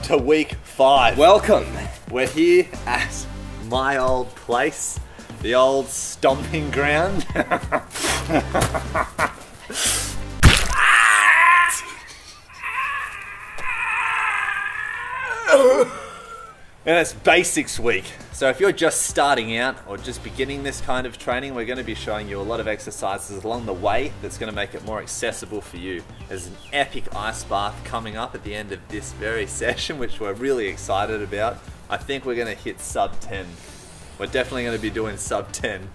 Welcome to week five. Welcome. We're here at my old place, the old stomping ground. And it's basics week. So if you're just starting out or just beginning this kind of training, we're going to be showing you a lot of exercises along the way that's going to make it more accessible for you. There's an epic ice bath coming up at the end of this very session, which we're really excited about. I think we're going to hit sub 10. We're definitely going to be doing sub 10.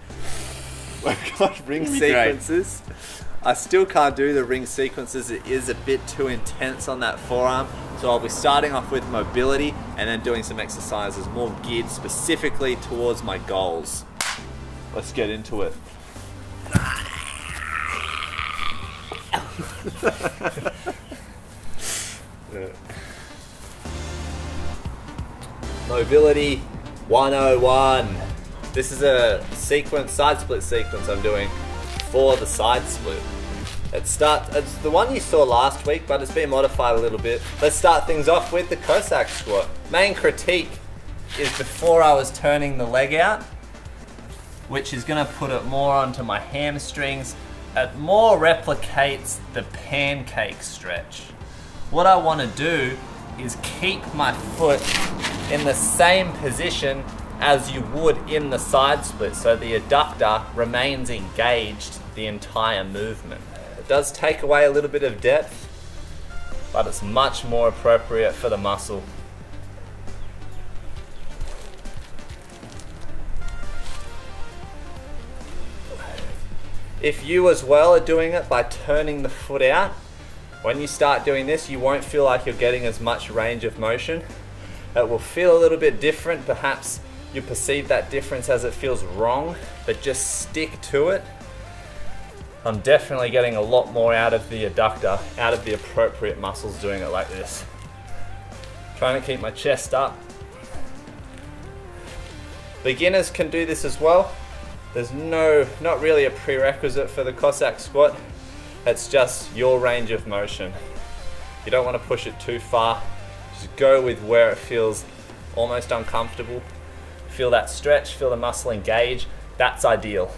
We've got ring That'd great. I still can't do the ring sequences. It is a bit too intense on that forearm. So I'll be starting off with mobility and then doing some exercises more geared specifically towards my goals. Let's get into it. Mobility 101. This is a sequence, side split sequence I'm doing for the side split. It start, it's the one you saw last week, but it's been modified a little bit. Let's start things off with the Cossack squat. Main critique is before I was turning the leg out, which is gonna put it more onto my hamstrings. It more replicates the pancake stretch. What I wanna do is keep my foot in the same position as you would in the side split, so the adductor remains engaged the entire movement. Does take away a little bit of depth, but it's much more appropriate for the muscle. If you as well are doing it by turning the foot out, when you start doing this, you won't feel like you're getting as much range of motion. It will feel a little bit different. Perhaps you perceive that difference as it feels wrong, but just stick to it. I'm definitely getting a lot more out of the adductor, out of the appropriate muscles doing it like this. Trying to keep my chest up. Beginners can do this as well. There's no, not really a prerequisite for the Cossack squat. It's just your range of motion. You don't want to push it too far. Just go with where it feels almost uncomfortable. Feel that stretch, feel the muscle engage. That's ideal.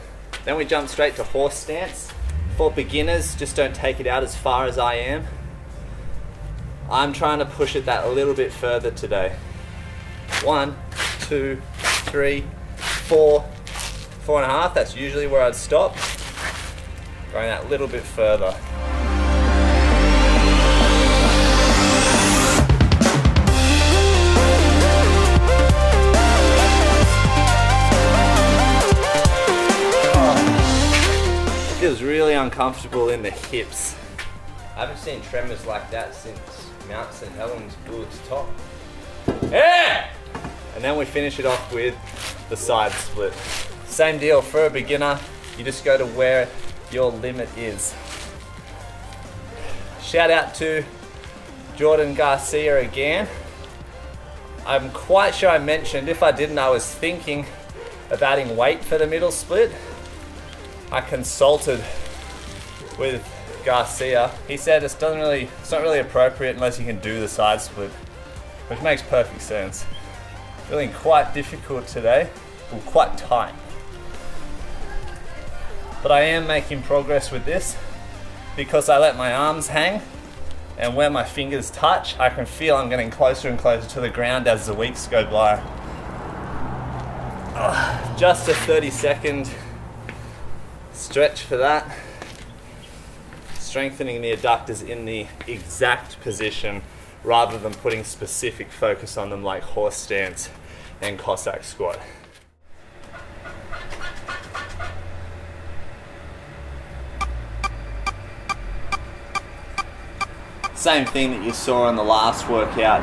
Then we jump straight to horse stance. For beginners, just don't take it out as far as I am. I'm trying to push it that a little bit further today. One, two, three, four, four and a half. That's usually where I'd stop. Going that little bit further. Really uncomfortable in the hips. I haven't seen tremors like that since Mount St. Helens its top. Yeah! And then we finish it off with the side split. Same deal for a beginner, you just go to where your limit is. Shout out to Jordan Garcia again. I'm quite sure I mentioned, if I didn't, I was thinking of adding weight for the middle split. I consulted with Garcia. He said it's doesn't really it's not really appropriate unless you can do the side split, which makes perfect sense. Feeling quite difficult today, well quite tight. But I am making progress with this because I let my arms hang and where my fingers touch, I can feel I'm getting closer and closer to the ground as the weeks go by. Just a 30 second stretch for that. Strengthening the adductors in the exact position rather than putting specific focus on them like horse stance and Cossack squat. Same thing that you saw in the last workout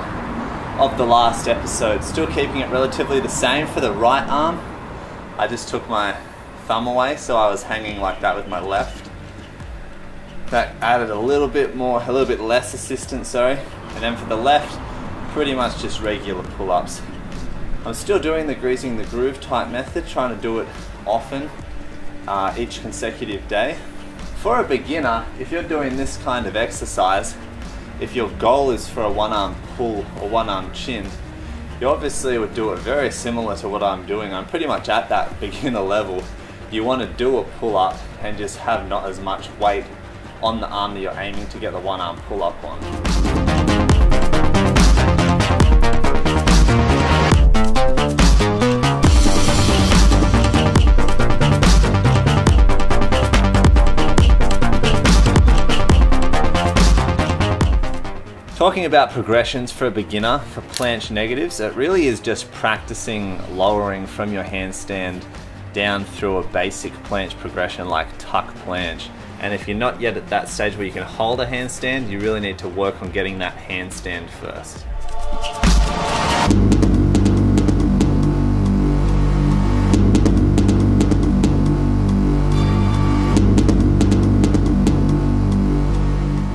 of the last episode. Still keeping it relatively the same for the right arm. I just took my thumb away, so I was hanging like that with my left. That added a little bit more, a little bit less assistance, sorry. And then for the left, pretty much just regular pull-ups. I'm still doing the greasing the groove type method, trying to do it often, uh, each consecutive day. For a beginner, if you're doing this kind of exercise, if your goal is for a one arm pull or one arm chin, you obviously would do it very similar to what I'm doing. I'm pretty much at that beginner level. You want to do a pull up and just have not as much weight on the arm that you're aiming to get the one arm pull up on. Talking about progressions for a beginner for planche negatives, it really is just practicing lowering from your handstand down through a basic planche progression like tuck planche. And if you're not yet at that stage where you can hold a handstand, you really need to work on getting that handstand first.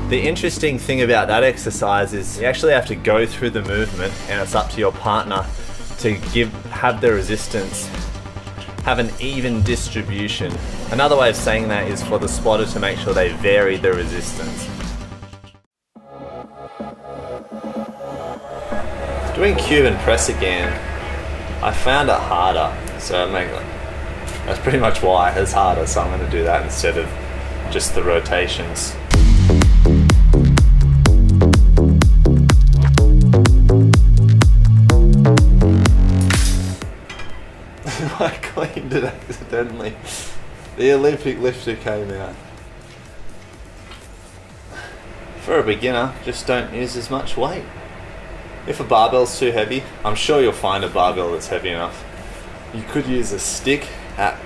The interesting thing about that exercise is you actually have to go through the movement and it's up to your partner to give have the resistance have an even distribution. Another way of saying that is for the spotter to make sure they vary the resistance. Doing Cuban press again, I found it harder, so I'm make that's pretty much why it's harder, so I'm going to do that instead of just the rotations. It accidentally. The Olympic lifter came out. For a beginner, just don't use as much weight. If a barbell's too heavy, I'm sure you'll find a barbell that's heavy enough. You could use a stick at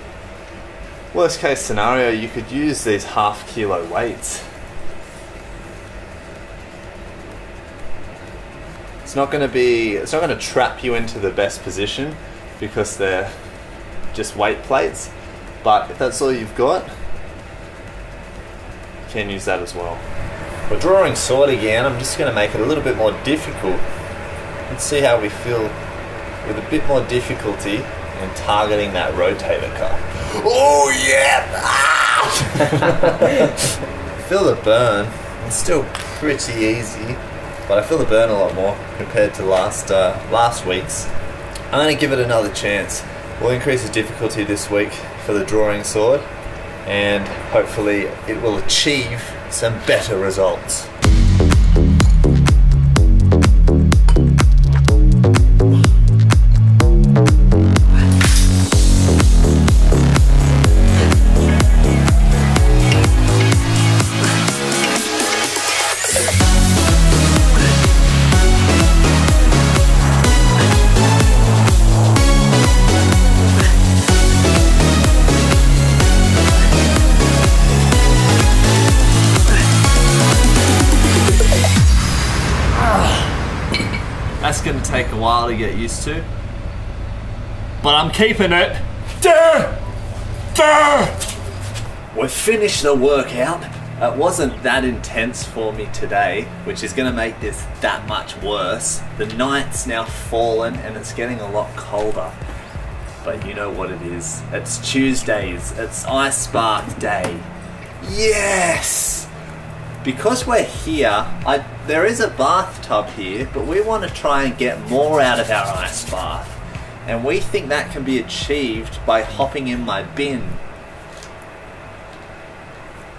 worst case scenario, you could use these half kilo weights. It's not going to be, it's not going to trap you into the best position because they're just weight plates. But if that's all you've got, you can use that as well. We're drawing sword again. I'm just going to make it a little bit more difficult. Let's see how we feel with a bit more difficulty in targeting that rotator cuff. Oh yeah! Ah! feel the burn. It's still pretty easy, but I feel the burn a lot more compared to last uh, last week's. I'm going to give it another chance. We'll increase the difficulty this week for the drawing sword and hopefully it will achieve some better results. While to get used to. But I'm keeping it. There! There! We finished the workout. It wasn't that intense for me today, which is going to make this that much worse. The night's now fallen and it's getting a lot colder. But you know what it is. It's Tuesdays. It's Ice Bath Day. Yes! because we're here, I, there is a bathtub here, but we want to try and get more out of our ice bath. And we think that can be achieved by hopping in my bin.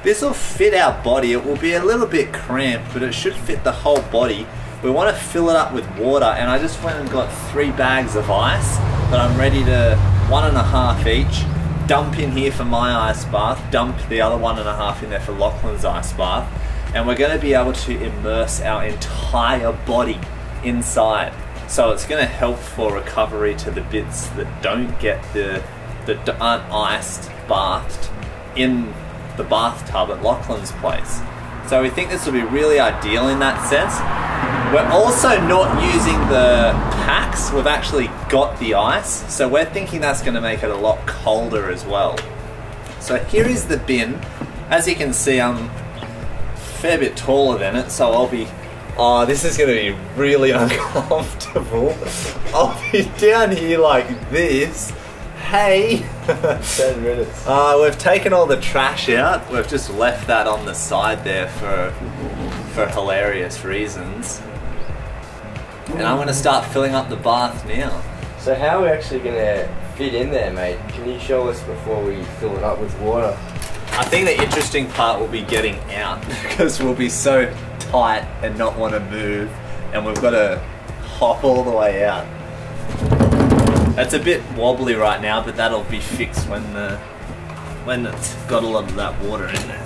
This will fit our body. It will be a little bit cramped, but it should fit the whole body. We want to fill it up with water, and I just went and got three bags of ice that I'm ready to, one and a half each, dump in here for my ice bath, dump the other one and a half in there for Lachlan's ice bath and we're going to be able to immerse our entire body inside. So it's going to help for recovery to the bits that don't get the that aren't iced, bathed in the bathtub at Lachlan's place. So we think this will be really ideal in that sense. We're also not using the packs, we've actually got the ice, so we're thinking that's going to make it a lot colder as well. So here is the bin. As you can see, I'm fair bit taller than it, so I'll be. Oh, this is going to be really uncomfortable. I'll be down here like this. Hey! 10 minutes. Uh, we've taken all the trash out. We've just left that on the side there for for hilarious reasons. And I'm going to start filling up the bath now. So how are we actually gonna fit in there, mate? Can you show us before we fill it up with water? I think the interesting part will be getting out because we'll be so tight and not want to move, and we've got to hop all the way out. It's a bit wobbly right now, but that'll be fixed when the when it's got a lot of that water in there.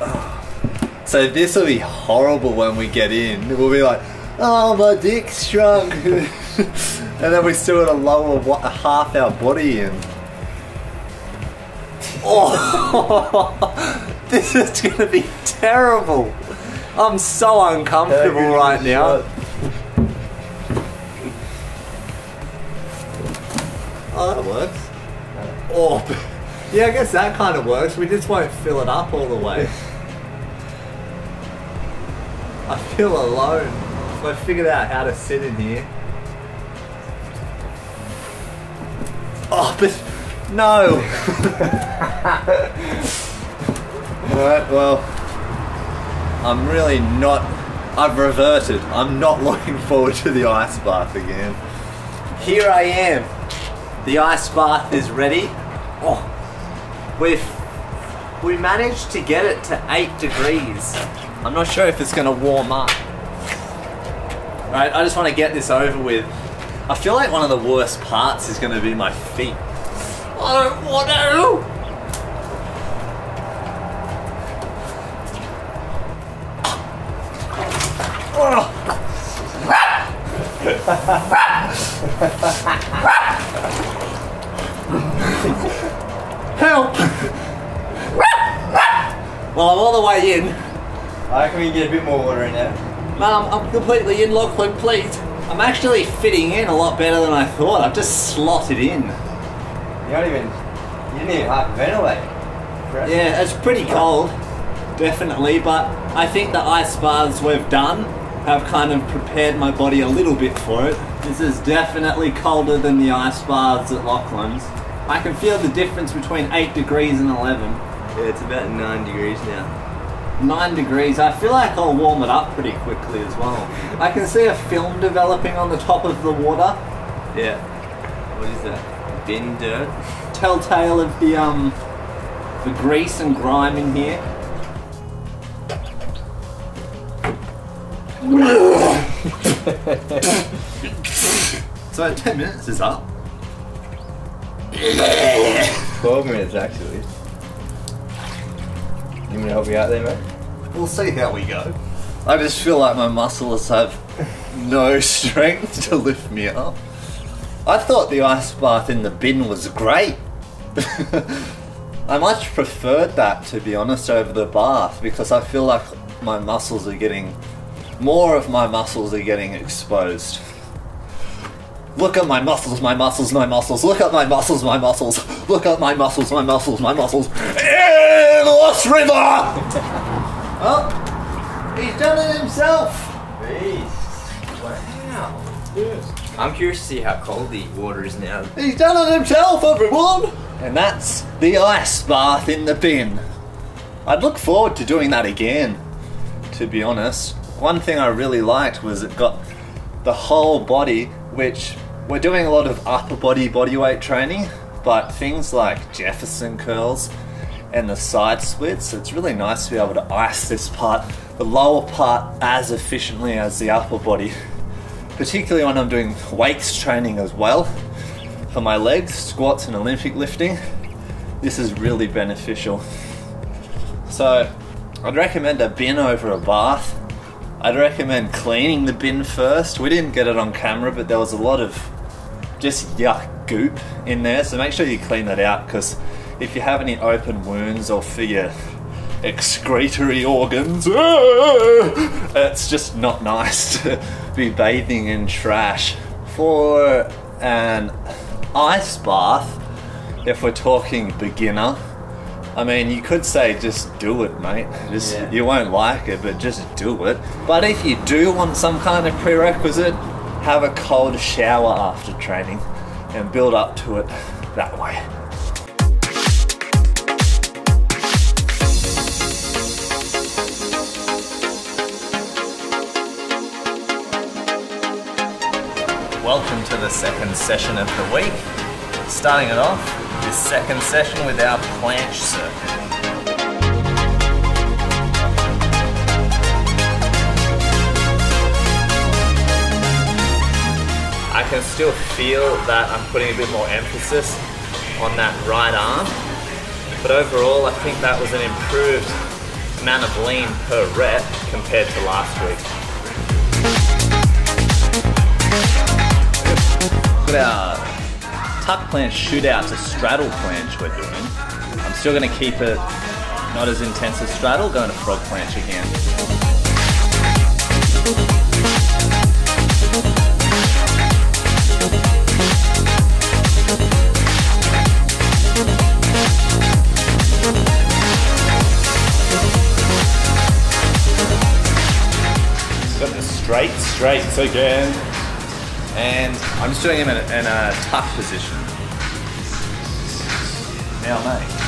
So this will be horrible when we get in. We'll be like, oh my dick's shrunk, and then we still got to lower what, half our body in. Oh, this is gonna be terrible. I'm so uncomfortable right now. Oh, that works. Oh, yeah, I guess that kind of works. We just won't fill it up all the way. I feel alone. So I figured out how to sit in here. Oh, but no. Alright, well, I'm really not. I've reverted. I'm not looking forward to the ice bath again. Here I am. The ice bath is ready. Oh, we've we managed to get it to eight degrees. I'm not sure if it's going to warm up. Right, I just want to get this over with. I feel like one of the worst parts is going to be my feet. I don't want to. Help! well, I'm all the way in. I reckon we can get a bit more water in there. Mum, I'm completely in, Lachlan, please. I'm actually fitting in a lot better than I thought. I've just slotted in. You don't even. You didn't even half ventilate. Yeah, it's pretty cold, definitely, but I think the ice baths we've done have kind of prepared my body a little bit for it. This is definitely colder than the ice baths at Lachlan's. I can feel the difference between 8 degrees and 11. Yeah, it's about 9 degrees now. 9 degrees, I feel like I'll warm it up pretty quickly as well. I can see a film developing on the top of the water. Yeah. What is that? Bin dirt? Telltale of the um the grease and grime in here. so 10 minutes is up. 12 minutes actually. You want me to help you out there, mate? We'll see how we go. I just feel like my muscles have no strength to lift me up. I thought the ice bath in the bin was great. I much preferred that, to be honest, over the bath because I feel like my muscles are getting. More of my muscles are getting exposed. Look at my muscles, my muscles, my muscles. Look at my muscles, my muscles. Look at my muscles, my muscles, my muscles. In Lost River! oh, he's done it himself. Beast. Wow. I'm curious to see how cold the water is now. He's done it himself, everyone! And that's the ice bath in the bin. I'd look forward to doing that again, to be honest. One thing I really liked was it got the whole body, which we're doing a lot of upper body bodyweight training, but things like Jefferson curls and the side splits, it's really nice to be able to ice this part, the lower part, as efficiently as the upper body particularly when I'm doing weights training as well for my legs, squats and Olympic lifting. This is really beneficial. So I'd recommend a bin over a bath. I'd recommend cleaning the bin first. We didn't get it on camera, but there was a lot of just yuck goop in there. So make sure you clean that out because if you have any open wounds or for your excretory organs, it's just not nice be bathing in trash. For an ice bath, if we're talking beginner, I mean, you could say just do it, mate. Just Yeah. you won't like it, but just do it. But if you do want some kind of prerequisite, have a cold shower after training and build up to it that way. Welcome to the second session of the week. Starting it off, this second session with our planche circuit. I can still feel that I'm putting a bit more emphasis on that right arm, but overall I think that was an improved amount of lean per rep compared to last week. Got our tuck planche shootout to straddle planche we're doing. I'm still going to keep it not as intense as straddle, going to frog planche again. Straight, straights again. And I'm just doing him in a, in a tuck position. Now, mate.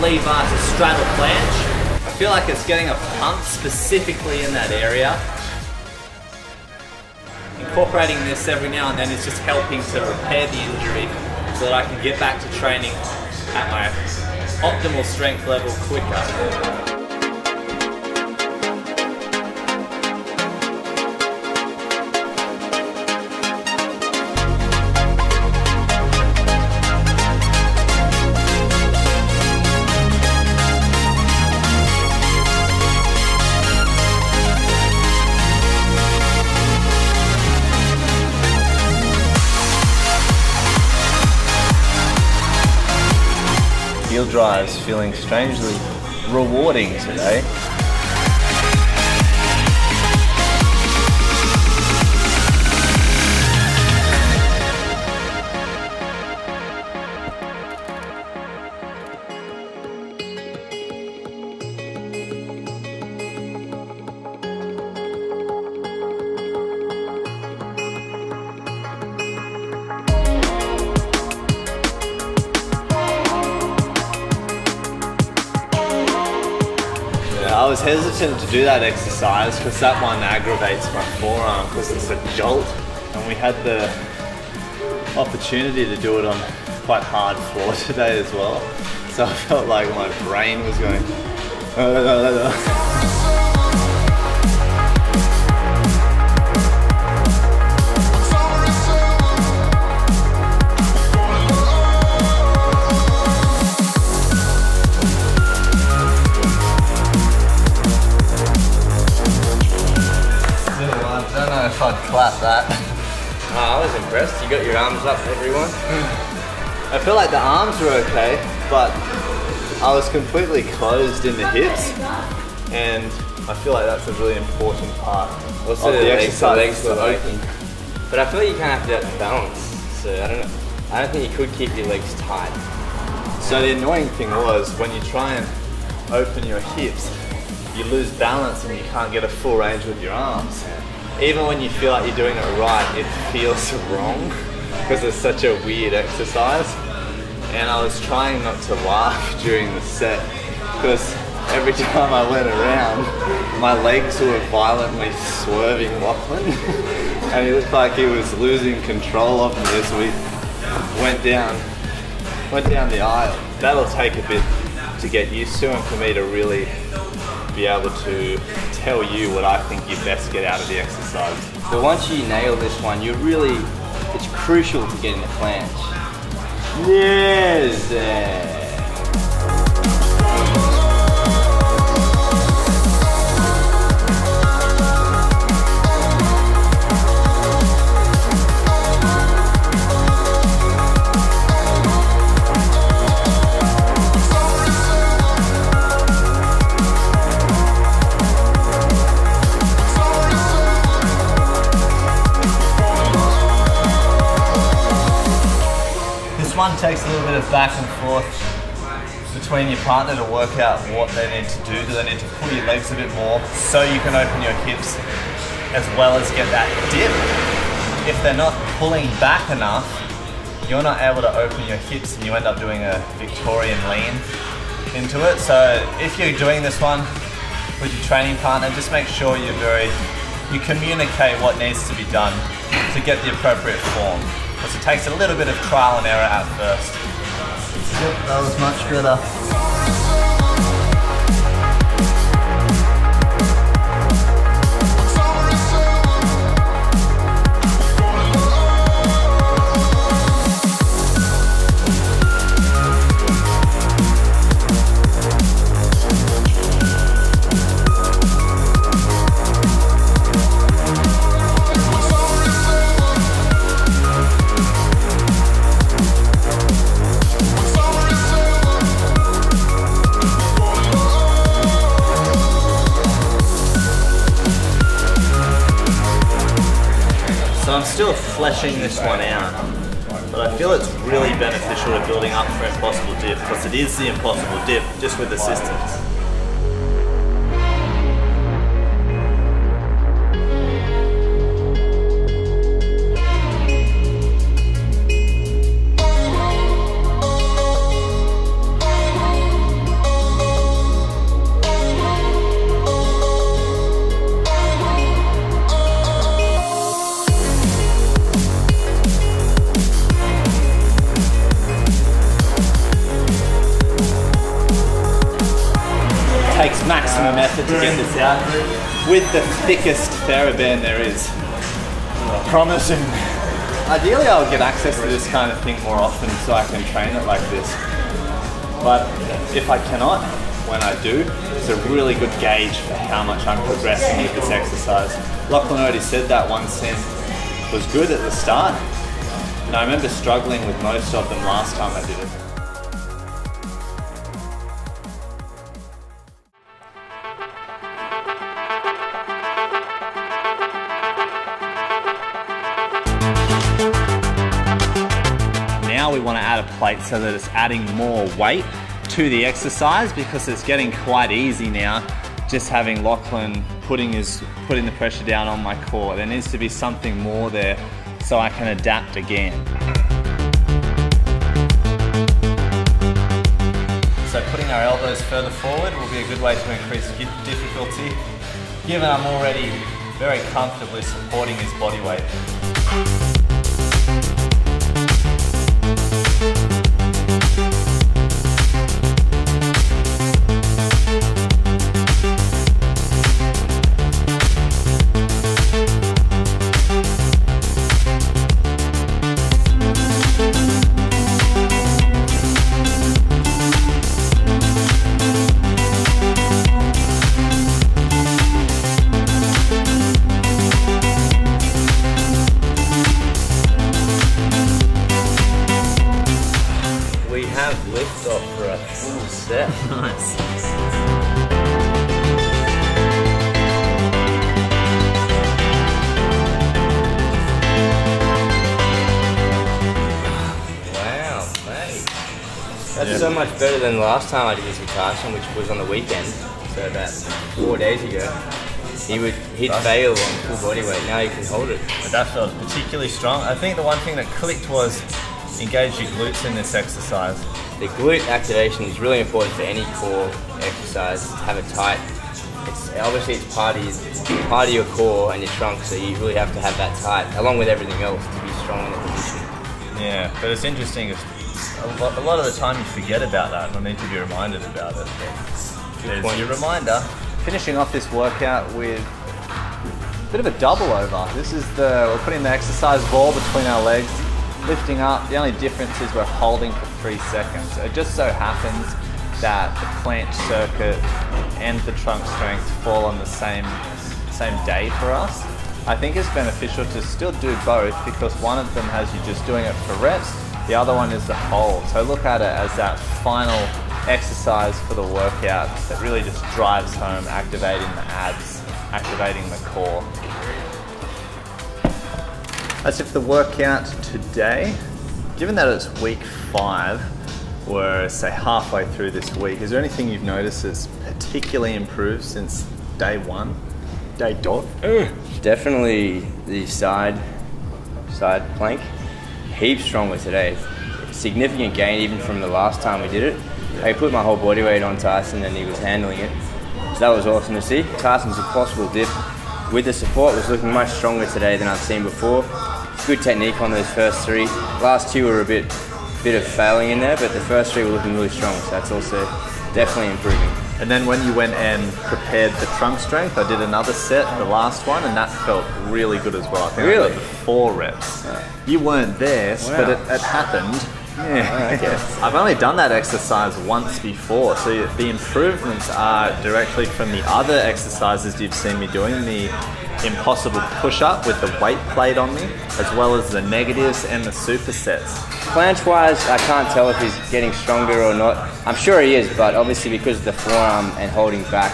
Lever to straddle planche. I feel like it's getting a pump specifically in that area. Incorporating this every now and then is just helping to repair the injury so that I can get back to training at my optimal strength level quicker. Heel drives feeling strangely rewarding today. Was hesitant to do that exercise because that one aggravates my forearm because it's a jolt, and we had the opportunity to do it on quite hard floor today as well. So I felt like my brain was going. Oh, I'd that. Oh, I was impressed. You got your arms up, everyone. I feel like the arms were okay, but I was completely closed in the hips, and I feel like that's a really important part Also, of the the legs, the exercise. legs were open. But I feel like you kind of have to have balance. So I don't know. I don't think you could keep your legs tight. So the annoying thing was when you try and open your hips, you lose balance and you can't get a full range with your arms. Even when you feel like you're doing it right, it feels wrong because it's such a weird exercise. And I was trying not to laugh during the set because every time I went around, my legs were violently swerving Lachlan. and he looked like he was losing control of me as we went down went down the aisle. That'll take a bit to get used to and for me to really be able to tell you what I think you best get out of the exercise. But once you nail this one, you're really, it's crucial to getting the planche. Yes! Takes a little bit of back and forth between your partner to work out what they need to do. Do they need to pull your legs a bit more so you can open your hips as well as get that dip? If they're not pulling back enough, you're not able to open your hips and you end up doing a Victorian lean into it. So if you're doing this one with your training partner, just make sure you're very, you communicate what needs to be done to get the appropriate form. Because it takes a little bit of trial and error at first. Yep, that was much better. Still fleshing this one out, but I feel it's really beneficial to building up for impossible dip because it is the impossible dip just with assistance. Effort uh, to get this out with the thickest TheraBand there is. Promising. Ideally, I would get access to this kind of thing more often so I can train it like this. But if I cannot, when I do, it's a really good gauge for how much I'm progressing with this exercise. Lachlan already said that one set was good at the start, and I remember struggling with most of them last time I did it. Plate so that it's adding more weight to the exercise because it's getting quite easy now just having Lachlan putting his putting the pressure down on my core. There needs to be something more there so I can adapt again. So putting our elbows further forward will be a good way to increase difficulty given I'm already very comfortably supporting his body weight. Last time I did this with Carson, which was on the weekend. So about four days ago. He would he'd fail on full body weight. Now he can hold it. But that felt particularly strong. I think the one thing that clicked was engage your glutes in this exercise. The glute activation is really important for any core exercise. Have it tight. It's obviously it's part of your, part of your core and your trunk, so you really have to have that tight, along with everything else, to be strong in the position. Yeah, but it's interesting. It's a, lot, a lot of the time you forget about that, and I need to be reminded about it. There's point. your reminder. Finishing off this workout with a bit of a double over. This is the we're putting the exercise ball between our legs, lifting up. The only difference is we're holding for three seconds. It just so happens that the planche circuit and the trunk strength fall on the same same day for us. I think it's beneficial to still do both because one of them has you just doing it for reps, the other one is the hold. So look at it as that final exercise for the workout that really just drives home activating the abs, activating the core. It for the workout today. Given that it's week five, we're say halfway through this week, is there anything you've noticed that's particularly improved since day one? Day dot? Definitely the side side plank. Heaps stronger today. Significant gain even from the last time we did it. I put my whole body weight on Tyson and he was handling it. So that was awesome to see. Tyson's impossible dip with the support was looking much stronger today than I've seen before. Good technique on those first three. Last two were a bit bit of failing in there, but the first three were looking really strong, so that's also definitely improving. And then when you went and prepared the trunk strength, I did another set, the last one, and that felt really good as well. I think Really? the four reps. You weren't there, but it, it happened. Yeah. I've only done that exercise once before, so the improvements are directly from the other exercises you've seen me doing, the impossible push-up with the weight plate on me, as well as the negatives and the supersets. Planche wise, I can't tell if he's getting stronger or not. I'm sure he is, but obviously because of the forearm and holding back,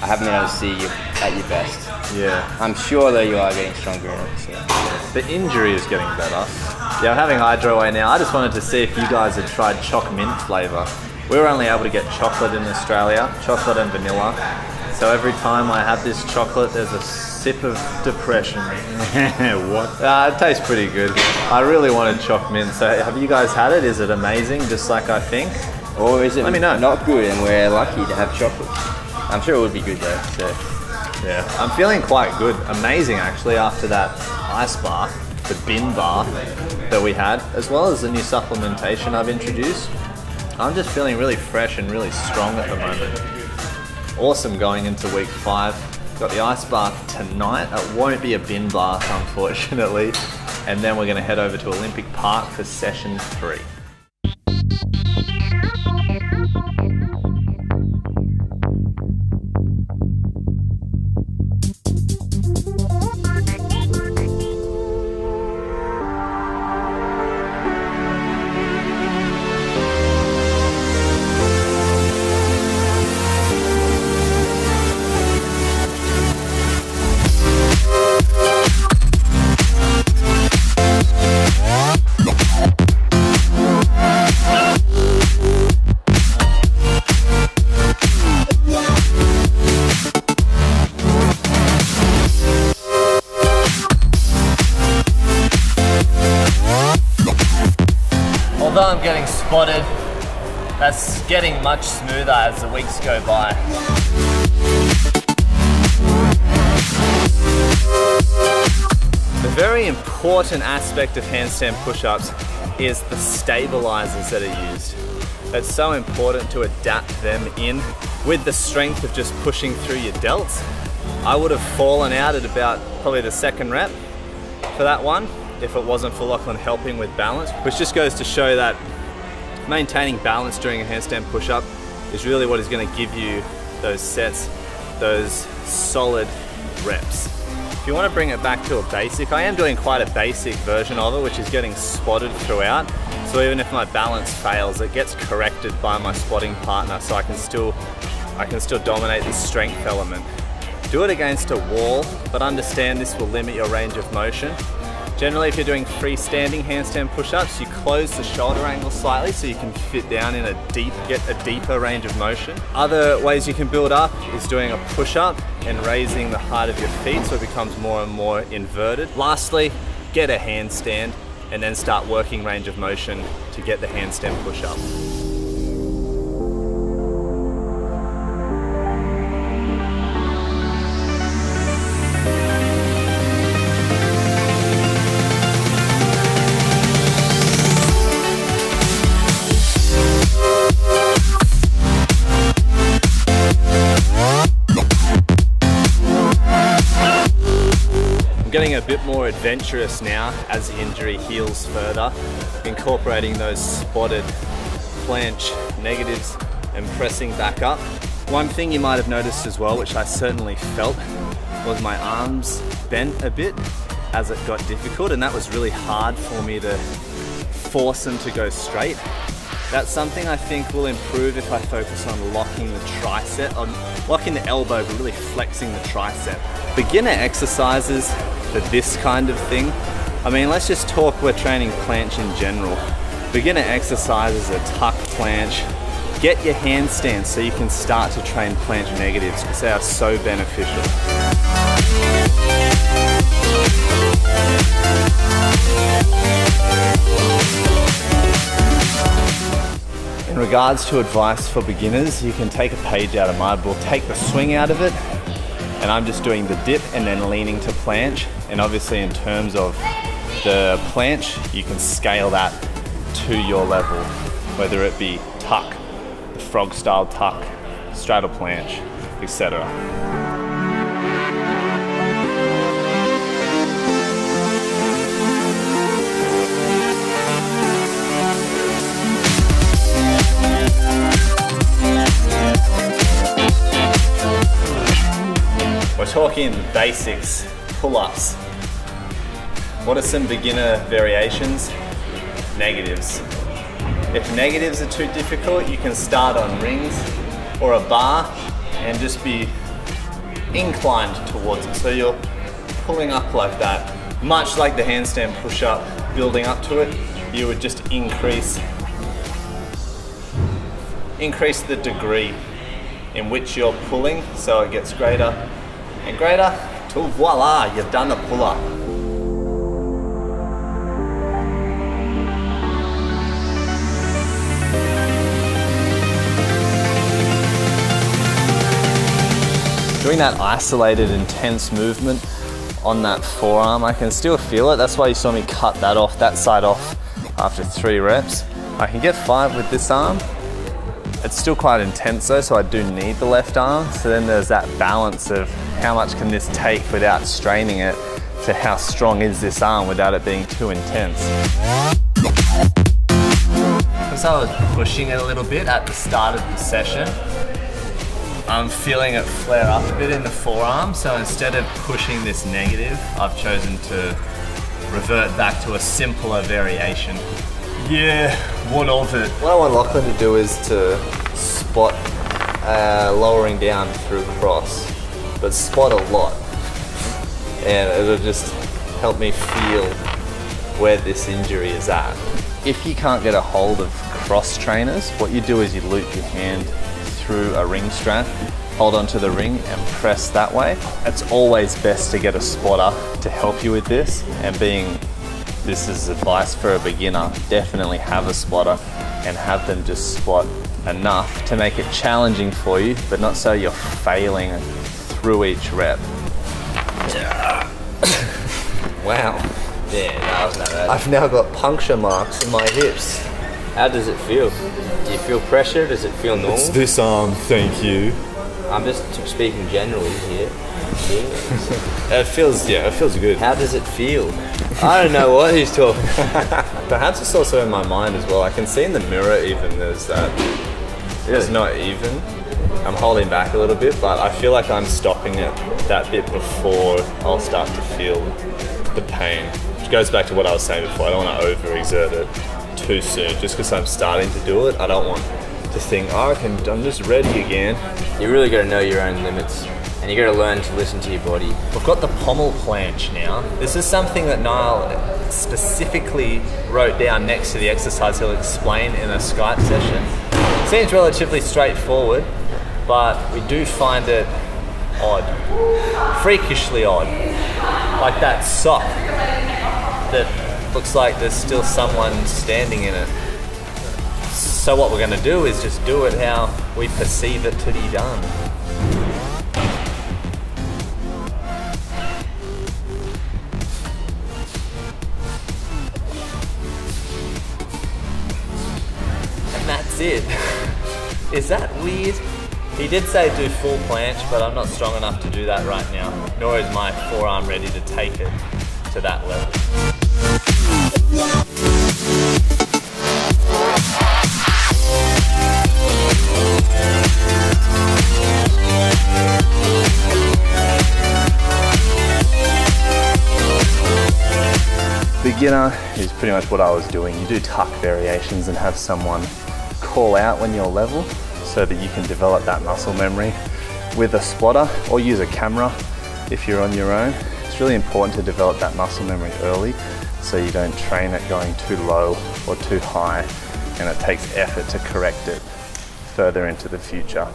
I haven't been able to see you at your best. Yeah. I'm sure that you are getting stronger. So. The injury is getting better. Yeah, I'm having Hydro Whey now. I just wanted to see if you guys had tried choc mint flavour. We were only able to get chocolate in Australia, chocolate and vanilla. So every time I have this chocolate, there's a sip of depression. what? Uh, it tastes pretty good. I really wanted choc mint. So have you guys had it? Is it amazing, just like I think? Or is it Let me know. not good and we're lucky to have chocolate? I'm sure it would be good though. So. Yeah, I'm feeling quite good. Amazing actually after that ice bar, the bin bar that we had, as well as the new supplementation I've introduced. I'm just feeling really fresh and really strong at the moment. Awesome going into week five. Got the ice bath tonight. It won't be a bin bath, unfortunately. And then we're going to head over to Olympic Park for session three. I'm getting spotted, that's getting much smoother as the weeks go by. The very important aspect of handstand push-ups is the stabilizers that are used. It's so important to adapt them in with the strength of just pushing through your delts. I would have fallen out at about probably the second rep for that one if it wasn't for Lachlan helping with balance, which just goes to show that maintaining balance during a handstand push-up is really what is going to give you those sets, those solid reps. If you want to bring it back to a basic, I am doing quite a basic version of it, which is getting spotted throughout. So even if my balance fails, it gets corrected by my spotting partner, so I can still, I can still dominate the strength element. Do it against a wall, but understand this will limit your range of motion. Generally, if you're doing freestanding handstand push-ups, you close the shoulder angle slightly so you can fit down in a deep, get a deeper range of motion. Other ways you can build up is doing a push-up and raising the height of your feet so it becomes more and more inverted. Lastly, get a handstand and then start working range of motion to get the handstand push-up. A bit more adventurous now as the injury heals further, incorporating those spotted planche negatives and pressing back up. One thing you might have noticed as well, which I certainly felt, was my arms bent a bit as it got difficult, and that was really hard for me to force them to go straight. That's something I think will improve if I focus on locking the tricep, on locking the elbow, but really flexing the tricep. Beginner exercises for this kind of thing I mean, let's just talk, we're training planche in general. Beginner exercises are tuck planche. Get your handstands so you can start to train planche negatives because they are so beneficial. In regards to advice for beginners, you can take a page out of my book, take the swing out of it, and I'm just doing the dip and then leaning to planche. And obviously in terms of the planche, you can scale that to your level, whether it be tuck, the frog style tuck, straddle planche, etc. We're talking basics, pull-ups. What are some beginner variations? Negatives. If negatives are too difficult, you can start on rings or a bar and just be inclined towards it. So you're pulling up like that. Much like the handstand push-up, building up to it, you would just increase increase the degree in which you're pulling so it gets greater and greater till voila, you've done a pull-up. Doing that isolated, intense movement on that forearm, I can still feel it. That's why you saw me cut that off, that side off after three reps. I can get five with this arm. It's still quite intense though, so I do need the left arm. So then there's that balance of how much can this take without straining it to how strong is this arm without it being too intense. Because I was pushing it a little bit at the start of the session, I'm feeling it flare up a bit in the forearm, so instead of pushing this negative, I've chosen to revert back to a simpler variation. Yeah, one of it. What I want Lachlan to do is to spot uh, lowering down through cross, but spot a lot. And it'll just help me feel where this injury is at. If you can't get a hold of cross trainers, what you do is you loop your hand through a ring strap, hold onto the ring and press that way. It's always best to get a spotter to help you with this and being this is advice for a beginner, definitely have a spotter and have them just spot enough to make it challenging for you, but not so you're failing through each rep. Wow. Yeah, that wasn't bad. I've now got puncture marks in my hips. How does it feel? Do you feel pressure? Does it feel normal? this arm, thank you. I'm just speaking generally here. Yeah. It feels, yeah, it feels good. How does it feel? I don't know what he's talking. Perhaps it's also in my mind as well. I can see in the mirror even there's that. It's not even. I'm holding back a little bit, but I feel like I'm stopping it that bit before I'll start to feel the pain. Which goes back to what I was saying before. I don't want to overexert it too soon. Just because I'm starting to do it, I don't want to think, oh, I can, I'm just ready again. You really got to know your own limits, and you got to learn to listen to your body. We've got the pommel planche now. This is something that Nile specifically wrote down next to the exercise he'll explain in a Skype session. Seems relatively straightforward, but we do find it odd. Freakishly odd. Like that sock that looks like there's still someone standing in it. So what we're to do is just do it how we perceive it to be done. It. Is that weird? He did say do full planche, but I'm not strong enough to do that right now. Nor is my forearm ready to take it to that level. Beginner is pretty much what I was doing. You do tuck variations and have someone call out when you're level so that you can develop that muscle memory with a spotter or use a camera if you're on your own. It's really important to develop that muscle memory early so you don't train it going too low or too high and it takes effort to correct it further into the future.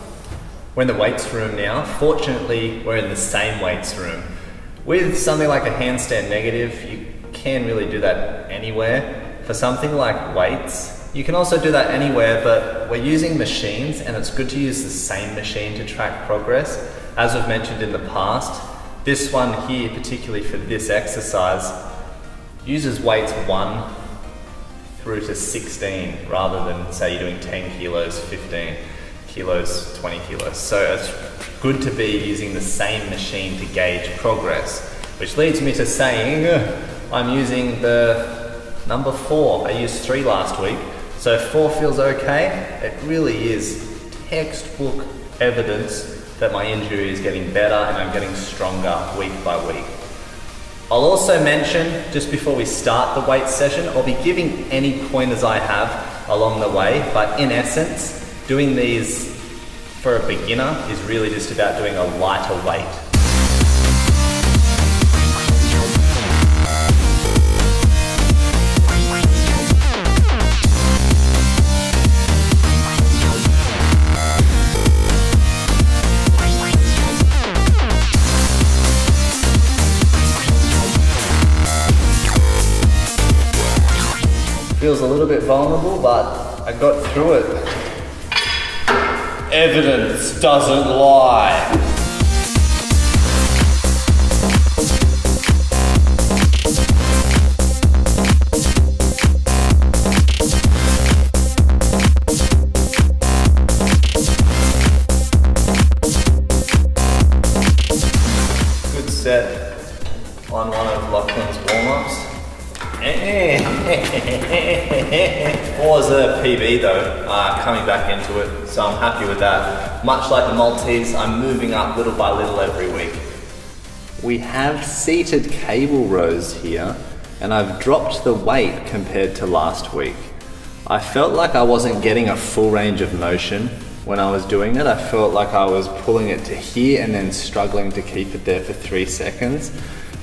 We're in the weights room now. Fortunately, we're in the same weights room. With something like a handstand negative, you can really do that anywhere. For something like weights, you can also do that anywhere, but we're using machines and it's good to use the same machine to track progress. As we've mentioned in the past, this one here, particularly for this exercise, uses weights 1 through to 16 rather than say you're doing 10 kilos, 15 kilos, 20 kilos. So it's good to be using the same machine to gauge progress, which leads me to saying uh, I'm using the number four. I used three last week, so four feels okay. It really is textbook evidence that my injury is getting better and I'm getting stronger week by week. I'll also mention, just before we start the weight session, I'll be giving any pointers I have along the way, but in essence, doing these for a beginner is really just about doing a lighter weight. Feels a little bit vulnerable, but I got through it. Evidence doesn't lie. Coming back into it, so I'm happy with that. Much like the Maltese, I'm moving up little by little every week. We have seated cable rows here, and I've dropped the weight compared to last week. I felt like I wasn't getting a full range of motion when I was doing it. I felt like I was pulling it to here and then struggling to keep it there for three seconds.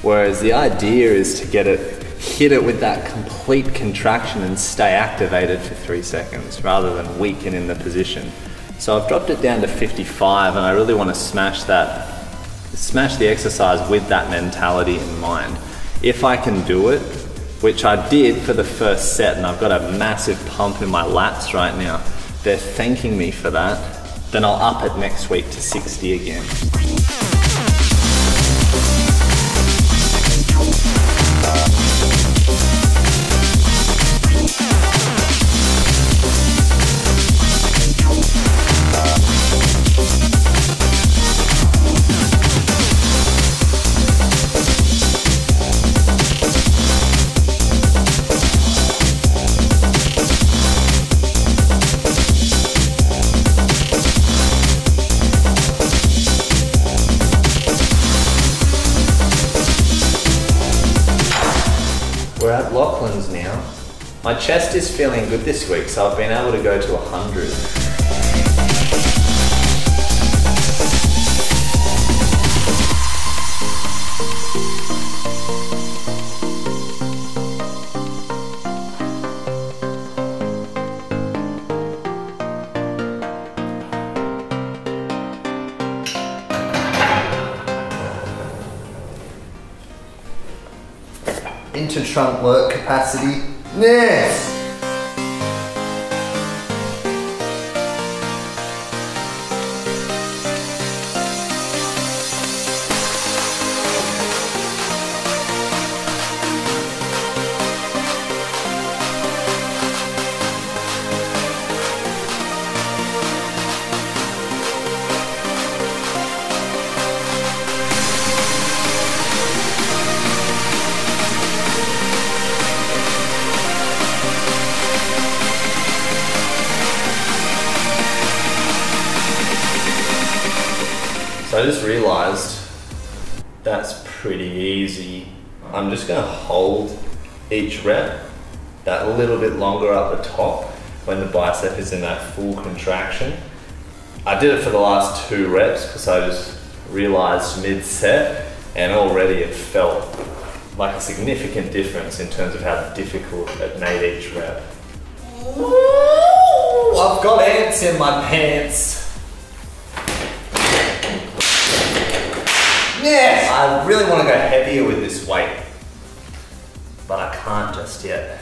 Whereas the idea is to get it hit it with that complete contraction and stay activated for three seconds rather than weaken in the position. So I've dropped it down to 55 and I really want to smash that, smash the exercise with that mentality in mind. If I can do it, which I did for the first set and I've got a massive pump in my lats right now, they're thanking me for that, then I'll up it next week to 60 again. My chest is feeling good this week, so I've been able to go to 100. Inter-trunk work capacity. Yes! So I just realized that's pretty easy. I'm just gonna hold each rep that little bit longer up the top when the bicep is in that full contraction. I did it for the last two reps because I just realized mid set and already it felt like a significant difference in terms of how difficult it made each rep. Ooh, I've got ants in my pants. Yes! I really want to go heavier with this weight, but I can't just yet.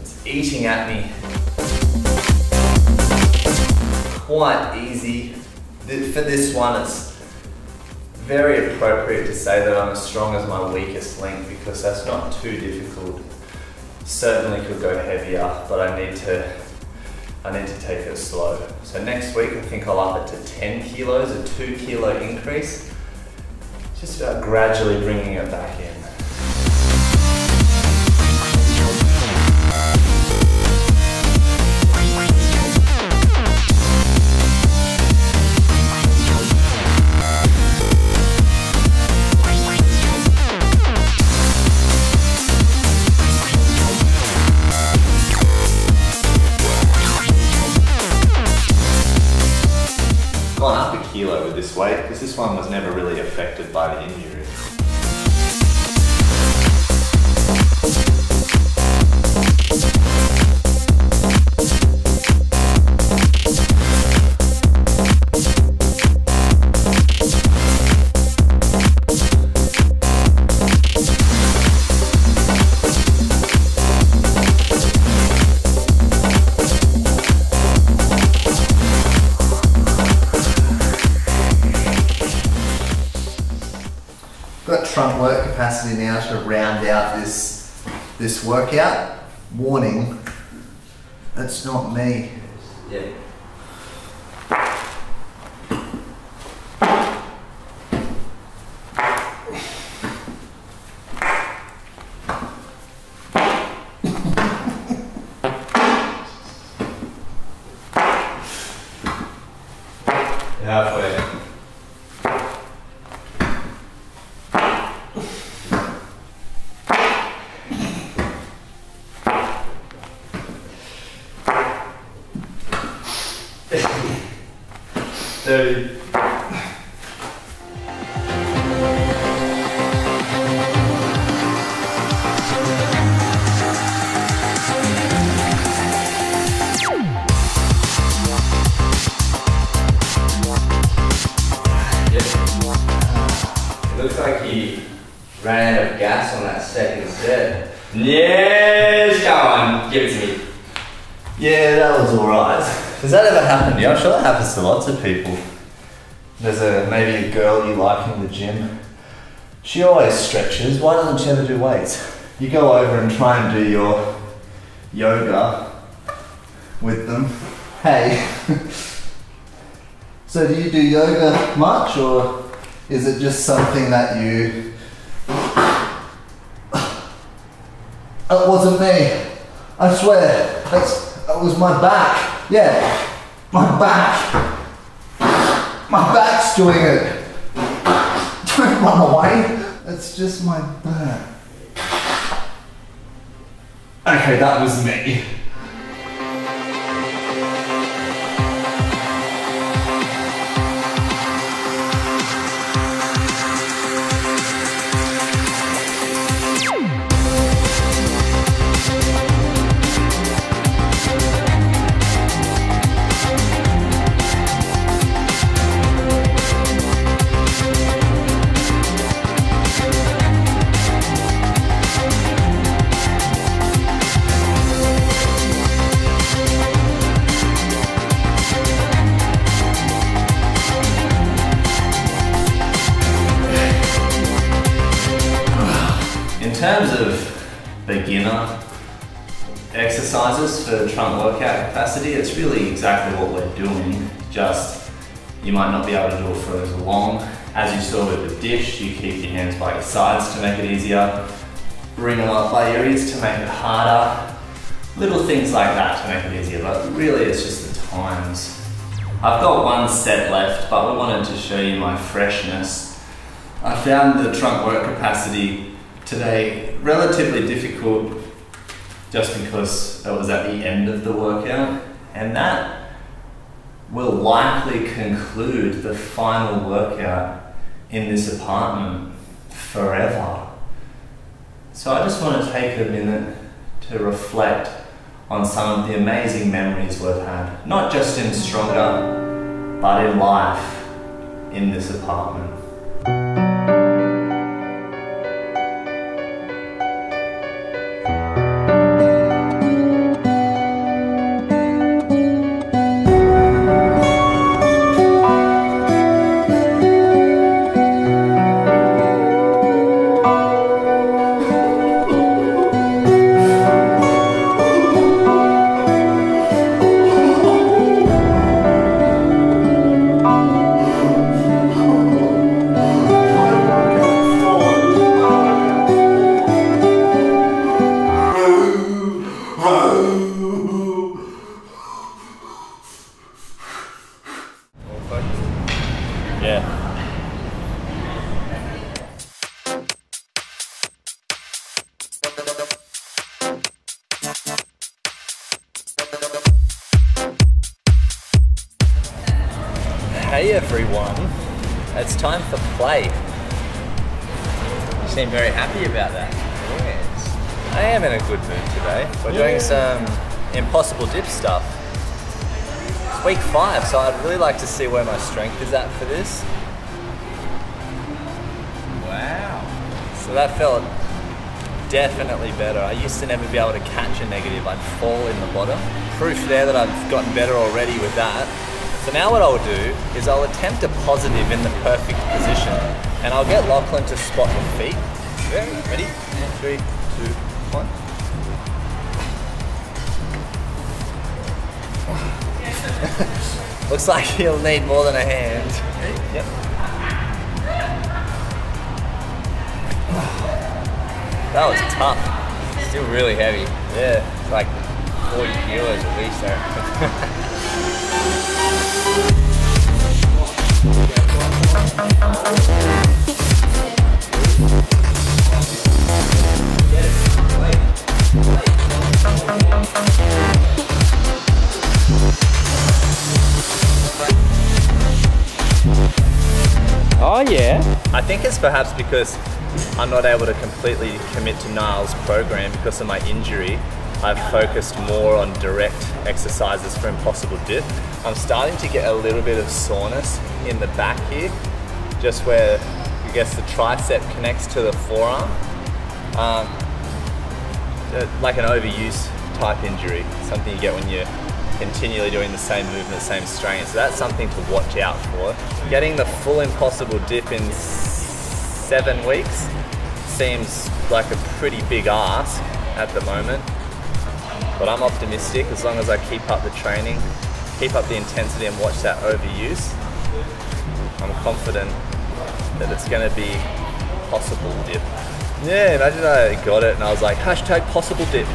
It's eating at me. Quite easy. For this one, it's very appropriate to say that I'm as strong as my weakest link because that's not too difficult. Certainly could go heavier, but I need to I need to take it slow. So next week I think I'll up it to 10 kilos, a 2 kilo increase. Just about gradually bringing it back in. This weight because this one was never really affected by the injury. This workout. Warning, that's not me. Yeah. Second. Yes, go on, give it to me. Yeah, that was alright. Does that ever happen to you? I'm sure that happens to lots of people. There's a maybe a girl you like in the gym. She always stretches. Why doesn't she ever do weights? You go over and try and do your yoga with them. Hey. so do you do yoga much or is it just something that you It wasn't me. I swear. That's that was my back. Yeah. My back. My back's doing it. Don't run away. It's just my back. Okay, that was me. Trunk workout capacity, it's really exactly what we're doing. Just you might not be able to do it for as long. As you saw with the dish, you keep your hands by your sides to make it easier. Bring them up by your ears to make it harder. Little things like that to make it easier, but really it's just the times. I've got one set left, but we wanted to show you my freshness. I found the trunk work capacity today relatively difficult just because it was at the end of the workout, and that will likely conclude the final workout in this apartment forever. So I just want to take a minute to reflect on some of the amazing memories we've had, not just in Stronger, but in life in this apartment. Hey everyone, it's time for play. You seem very happy about that. Yes. I am in a good mood today. We're doing some impossible dip stuff. It's week five, so I'd really like to see where my strength is at for this. Wow. So that felt definitely better. I used to never be able to catch a negative. I'd fall in the bottom. Proof there that I've gotten better already with that. So now what I'll do is I'll attempt a positive in the perfect position and I'll get Lachlan to spot the feet. Ready? Three, two, one. Looks like he'll need more than a hand. Yep. That was tough. Still really heavy. Yeah. It's like 40 kilos at least there. Oh yeah. I think it's perhaps because I'm not able to completely commit to Nile's program because of my injury. I've focused more on direct exercises for impossible dip. I'm starting to get a little bit of soreness in the back here, just where I guess the tricep connects to the forearm. Um, uh, like an overuse type injury, something you get when you're continually doing the same movement, same strain. So that's something to watch out for. Getting the full impossible dip in seven weeks seems like a pretty big ask at the moment. But I'm optimistic as long as I keep up the training, keep up the intensity and watch that overuse. I'm confident that it's going to be possible dip. Yeah, imagine I got it and I was like, hashtag possible dip.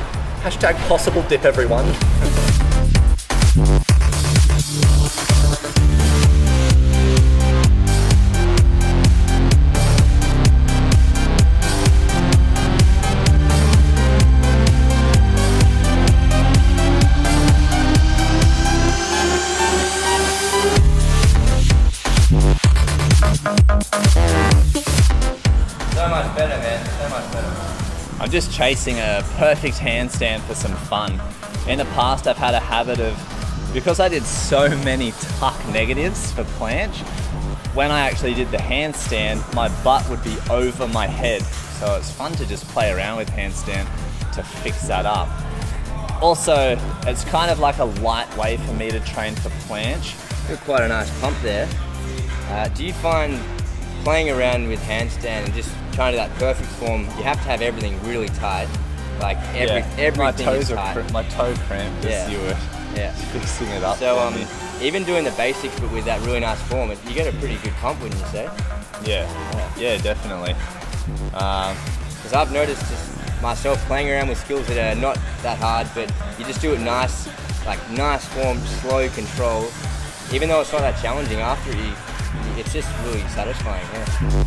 Hashtag possible dip, everyone. chasing a perfect handstand for some fun. In the past, I've had a habit of, because I did so many tuck negatives for planche, when I actually did the handstand, my butt would be over my head. So it's fun to just play around with handstand to fix that up. Also, it's kind of like a light way for me to train for planche. Got quite a nice pump there. Uh, do you find playing around with handstand and just trying to that perfect form, you have to have everything really tight. Like every, everything my is toes are tight. cr- my toe cramped as Yeah. you were yeah. fixing it up. So um, me. even doing the basics but with that really nice form, you get a pretty good pump, wouldn't you say? yeah, yeah, definitely. Um, Because I've noticed just myself playing around with skills that are not that hard, but you just do it nice, like nice form, slow control. Even though it's not that challenging, after you, it's just really satisfying. Yeah.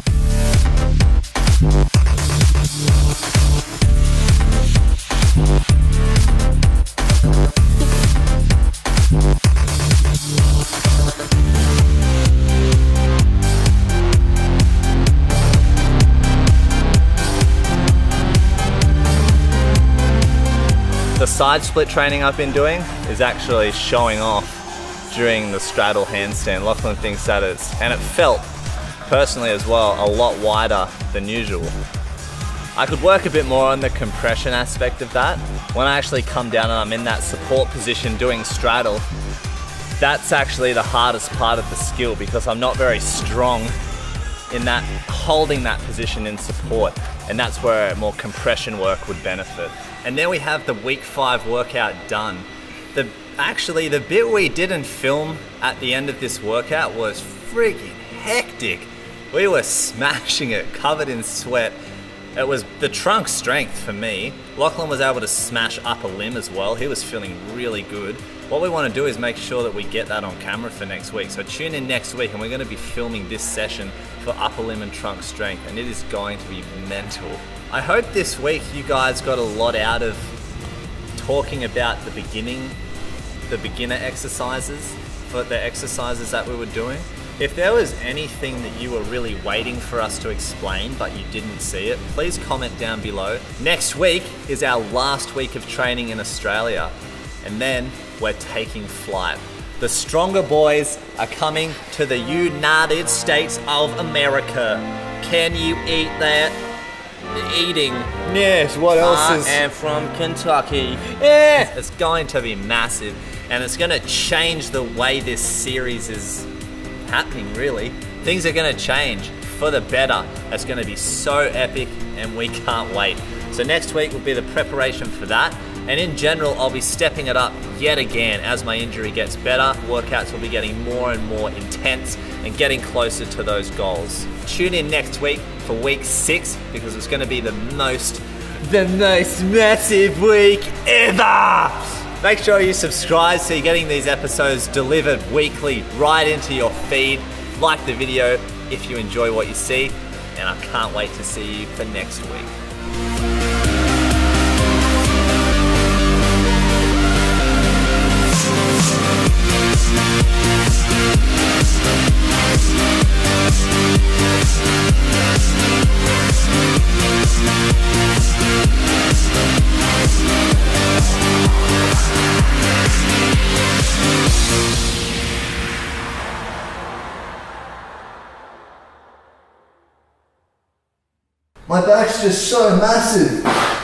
Side split training I've been doing is actually showing off during the straddle handstand. Lachlan thinks that is, and it felt personally as well a lot wider than usual. I could work a bit more on the compression aspect of that. When I actually come down and I'm in that support position doing straddle, that's actually the hardest part of the skill because I'm not very strong in that holding that position in support and that's where more compression work would benefit. And then we have the week five workout done. The actually the bit we didn't film at the end of this workout was freaking hectic. We were smashing it, covered in sweat. It was the trunk strength for me. Lachlan was able to smash upper limb as well. He was feeling really good. What we want to do is make sure that we get that on camera for next week. So tune in next week and we're going to be filming this session for upper limb and trunk strength and it is going to be mental. I hope this week you guys got a lot out of talking about the beginning, the beginner exercises for the exercises that we were doing. If there was anything that you were really waiting for us to explain but you didn't see it, please comment down below. Next week is our last week of training in Australia and then we're taking flight. The stronger boys are coming to the United States of America. Can you eat that? Eating. Yes, what else I is. am from Kentucky. Yeah! It's going to be massive and it's going to change the way this series is happening, really. Things are going to change for the better. It's going to be so epic and we can't wait. So, next week will be the preparation for that. And in general, I'll be stepping it up yet again as my injury gets better. Workouts will be getting more and more intense and getting closer to those goals. Tune in next week for week six because it's going to be the most, the most massive week ever. Make sure you subscribe so you're getting these episodes delivered weekly right into your feed. Like the video if you enjoy what you see, and I can't wait to see you for next week. My back's just so massive.